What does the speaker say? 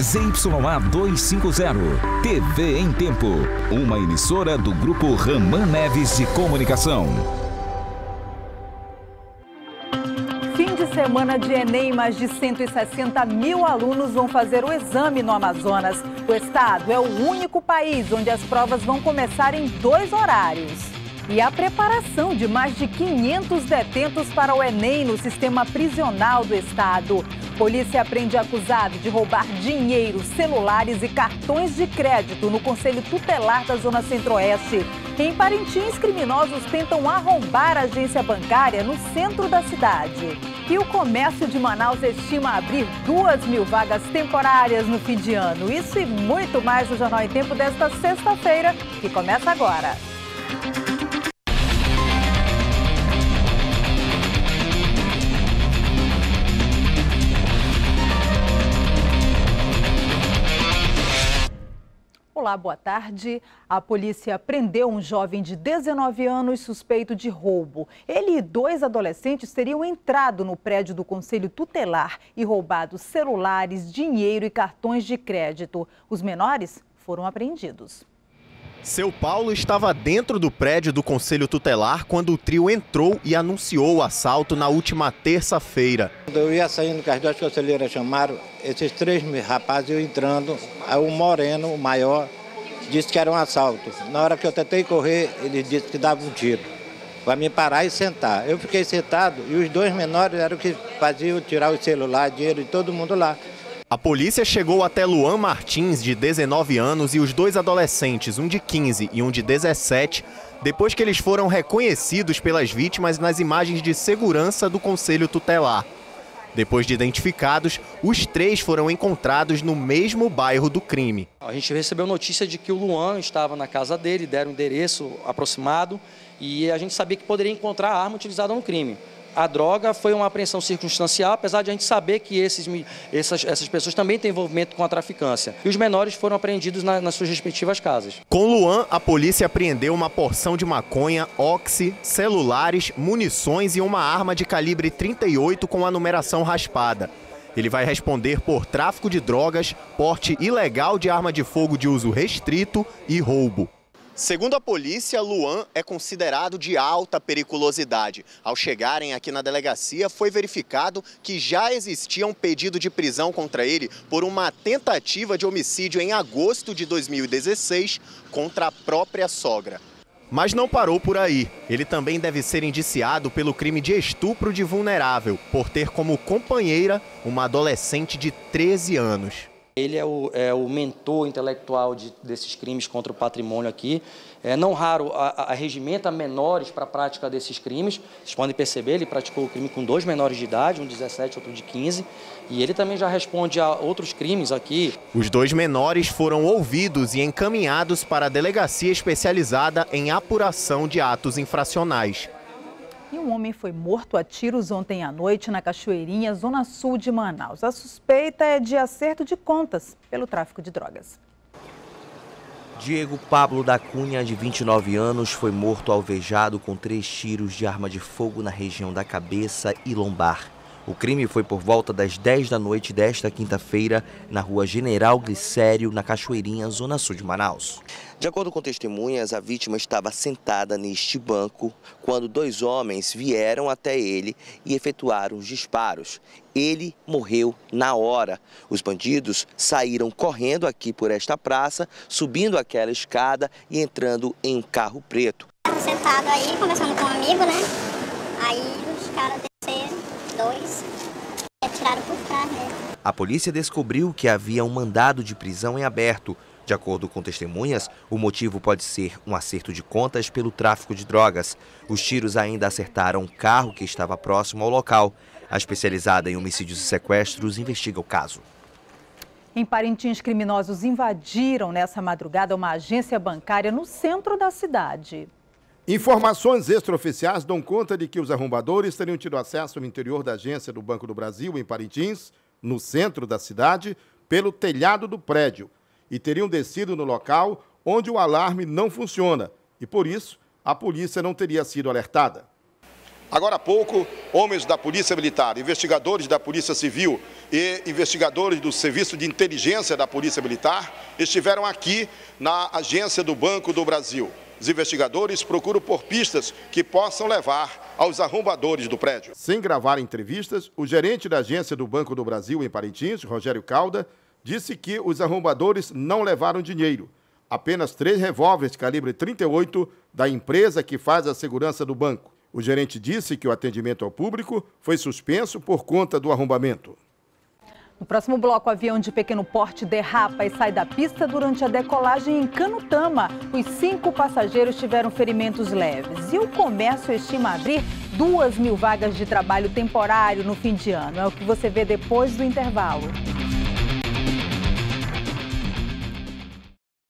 ZYA 250, TV em Tempo. Uma emissora do Grupo Raman Neves de Comunicação. Fim de semana de Enem, mais de 160 mil alunos vão fazer o exame no Amazonas. O estado é o único país onde as provas vão começar em dois horários. E a preparação de mais de 500 detentos para o Enem no sistema prisional do estado. Polícia prende acusado de roubar dinheiro, celulares e cartões de crédito no Conselho Tutelar da Zona Centro-Oeste. Em Parintins, criminosos tentam arrombar a agência bancária no centro da cidade. E o comércio de Manaus estima abrir duas mil vagas temporárias no fim de ano. Isso e muito mais no Jornal em Tempo desta sexta-feira, que começa agora. Olá, boa tarde. A polícia prendeu um jovem de 19 anos suspeito de roubo. Ele e dois adolescentes teriam entrado no prédio do Conselho Tutelar e roubado celulares, dinheiro e cartões de crédito. Os menores foram apreendidos. Seu Paulo estava dentro do prédio do Conselho Tutelar quando o trio entrou e anunciou o assalto na última terça-feira. Eu ia saindo com as duas conselheiras chamaram, esses três rapazes iam entrando, aí o moreno, o maior, disse que era um assalto. Na hora que eu tentei correr, ele disse que dava um tiro. Vai me parar e sentar. Eu fiquei sentado e os dois menores eram que faziam tirar o celular, dinheiro de todo mundo lá. A polícia chegou até Luan Martins, de 19 anos, e os dois adolescentes, um de 15 e um de 17, depois que eles foram reconhecidos pelas vítimas nas imagens de segurança do Conselho Tutelar. Depois de identificados, os três foram encontrados no mesmo bairro do crime. A gente recebeu notícia de que o Luan estava na casa dele, deram um endereço aproximado e a gente sabia que poderia encontrar a arma utilizada no crime a droga foi uma apreensão circunstancial, apesar de a gente saber que esses, essas, essas pessoas também têm envolvimento com a traficância. E os menores foram apreendidos na, nas suas respectivas casas. Com Luan, a polícia apreendeu uma porção de maconha, oxi, celulares, munições e uma arma de calibre 38 com a numeração raspada. Ele vai responder por tráfico de drogas, porte ilegal de arma de fogo de uso restrito e roubo. Segundo a polícia, Luan é considerado de alta periculosidade. Ao chegarem aqui na delegacia, foi verificado que já existia um pedido de prisão contra ele por uma tentativa de homicídio em agosto de 2016 contra a própria sogra. Mas não parou por aí. Ele também deve ser indiciado pelo crime de estupro de vulnerável, por ter como companheira uma adolescente de 13 anos. Ele é o, é o mentor intelectual de, desses crimes contra o patrimônio aqui. É, não raro, a, regimenta menores para a prática desses crimes. Vocês podem perceber, ele praticou o crime com dois menores de idade, um de 17 outro de 15. E ele também já responde a outros crimes aqui. Os dois menores foram ouvidos e encaminhados para a delegacia especializada em apuração de atos infracionais. E um homem foi morto a tiros ontem à noite na Cachoeirinha, zona sul de Manaus. A suspeita é de acerto de contas pelo tráfico de drogas. Diego Pablo da Cunha, de 29 anos, foi morto alvejado com três tiros de arma de fogo na região da cabeça e lombar. O crime foi por volta das 10 da noite desta quinta-feira, na rua General Glicério, na Cachoeirinha, zona sul de Manaus. De acordo com testemunhas, a vítima estava sentada neste banco quando dois homens vieram até ele e efetuaram os disparos. Ele morreu na hora. Os bandidos saíram correndo aqui por esta praça, subindo aquela escada e entrando em um carro preto. Sentado aí, conversando com um amigo, né? Aí os caras desceram dois e atiraram por trás mesmo. A polícia descobriu que havia um mandado de prisão em aberto. De acordo com testemunhas, o motivo pode ser um acerto de contas pelo tráfico de drogas. Os tiros ainda acertaram um carro que estava próximo ao local. A especializada em homicídios e sequestros investiga o caso. Em Parintins, criminosos invadiram nessa madrugada uma agência bancária no centro da cidade. Informações extraoficiais dão conta de que os arrombadores teriam tido acesso no interior da agência do Banco do Brasil, em Parintins, no centro da cidade, pelo telhado do prédio, e teriam descido no local onde o alarme não funciona, e por isso a polícia não teria sido alertada. Agora há pouco, homens da Polícia Militar, investigadores da Polícia Civil e investigadores do Serviço de Inteligência da Polícia Militar estiveram aqui na agência do Banco do Brasil. Os investigadores procuram por pistas que possam levar aos arrombadores do prédio. Sem gravar entrevistas, o gerente da agência do Banco do Brasil em Parintins, Rogério Calda, disse que os arrombadores não levaram dinheiro. Apenas três revólveres calibre 38 da empresa que faz a segurança do banco. O gerente disse que o atendimento ao público foi suspenso por conta do arrombamento. No próximo bloco, o avião de pequeno porte derrapa e sai da pista durante a decolagem em Canutama. Os cinco passageiros tiveram ferimentos leves. E o comércio estima abrir duas mil vagas de trabalho temporário no fim de ano. É o que você vê depois do intervalo.